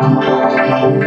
Música